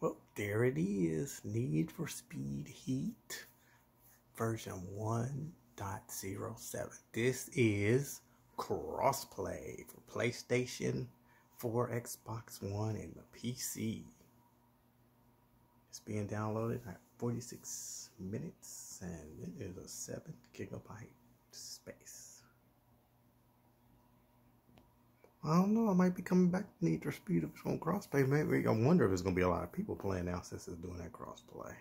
Well, there it is. Need for Speed Heat version 1.07. This is crossplay for PlayStation 4, Xbox One, and the PC. It's being downloaded at 46 minutes and it is a 7 gigabyte space. I don't know. I might be coming back to Need for Speed if it's on crossplay. Maybe I wonder if there's gonna be a lot of people playing now since it's doing that crossplay.